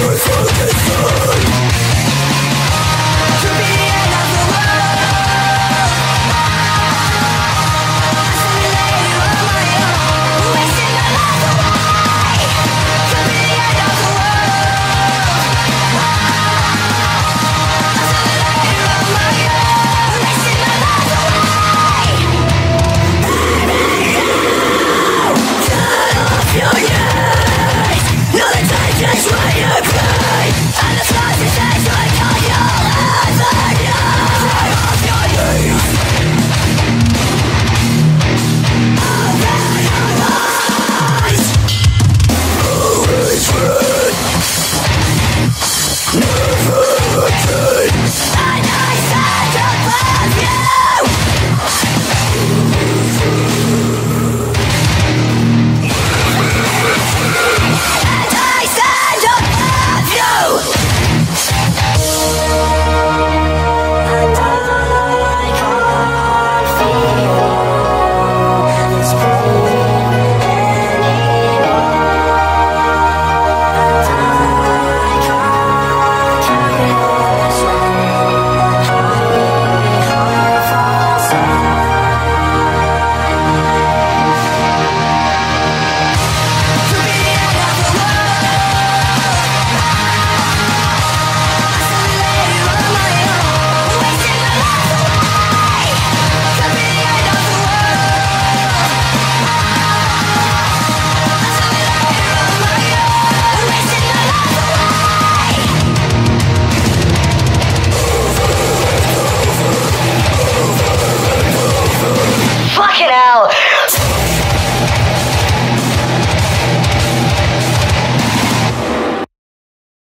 Revolution